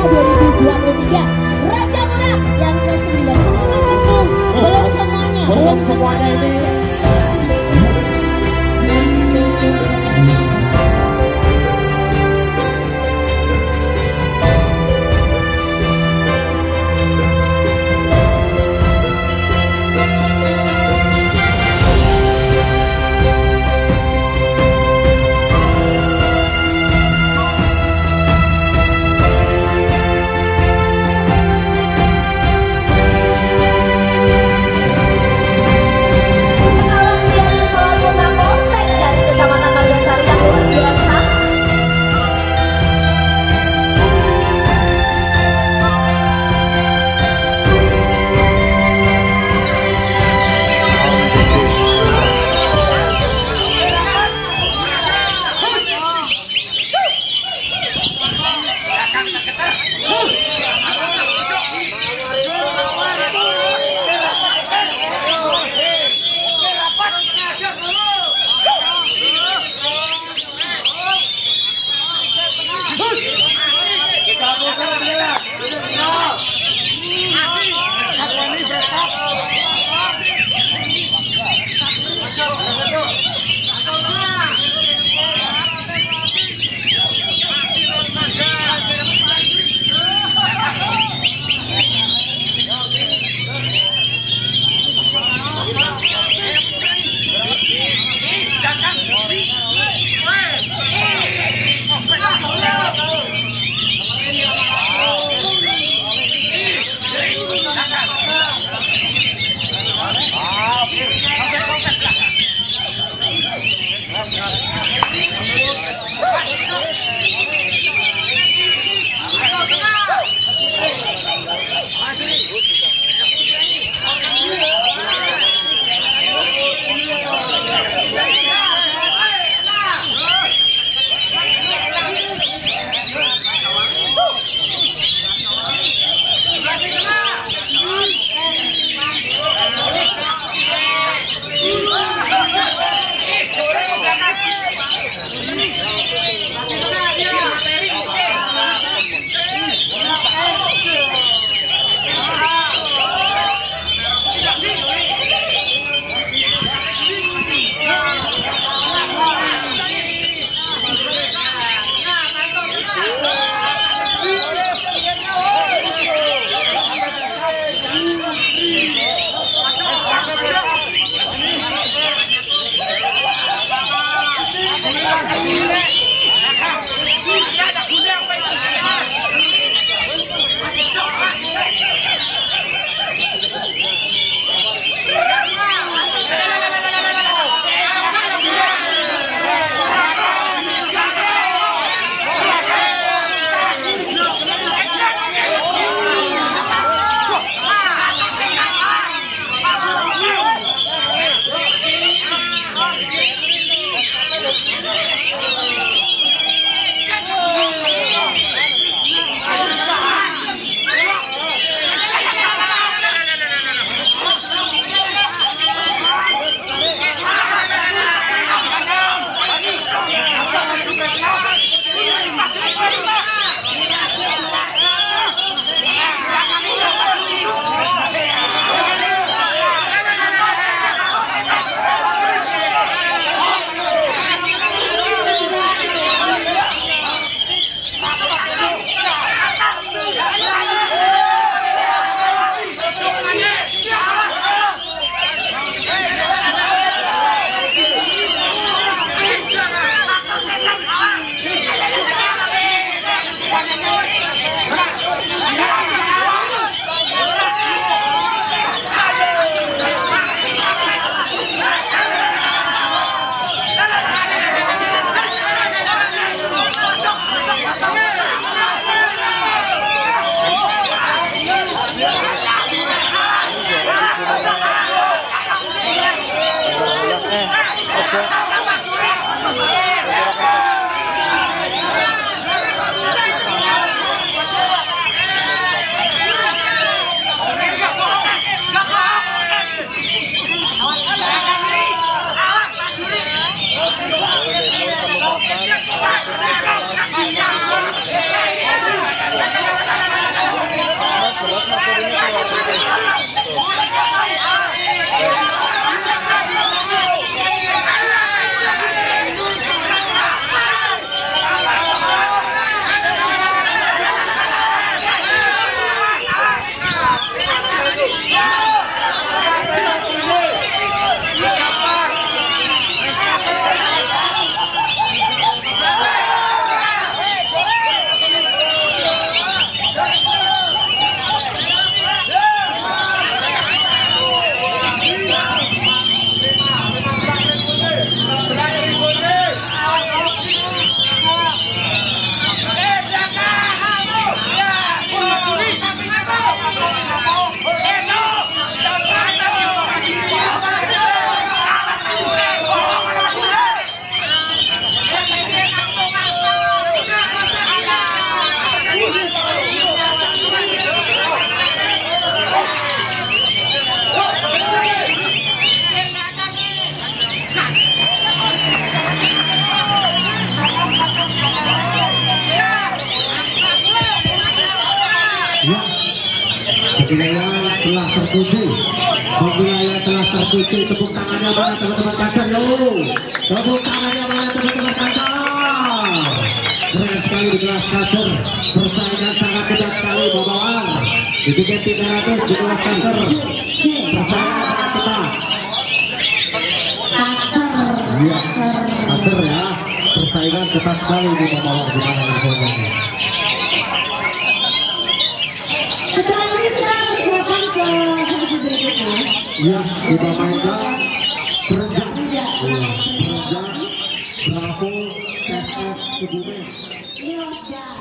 2023 Raja Muda yang ke-91 Belum semuanya Belum semuanya. ini. Go back! Go back! Tertuju. Pembiayaan telah tertuju. Tepuk tangannya mana teman-teman kacar yo. Tepuk tangannya mana teman-teman kacar. Keren sekali di kelas kacar. Persaingan sangat ketat sekali bawaan. Di tiket 300 di kelas kacar. Persaingan sangat ketat. Iya, kacar ya. Persaingan ketat sekali di bawaan gimana berikutnya. Ya, kita mainkan berenjak. Ya, berenjak. Bravo, TS Kebumen. Ini Oscar.